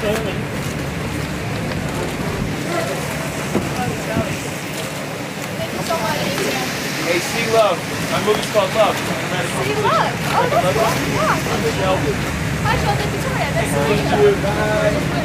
turning. Hey, see love. My movie's called Love. See, love. Oh, that's cool. Yeah. Hi, Sheldon Victoria. Nice to meet you. Bye.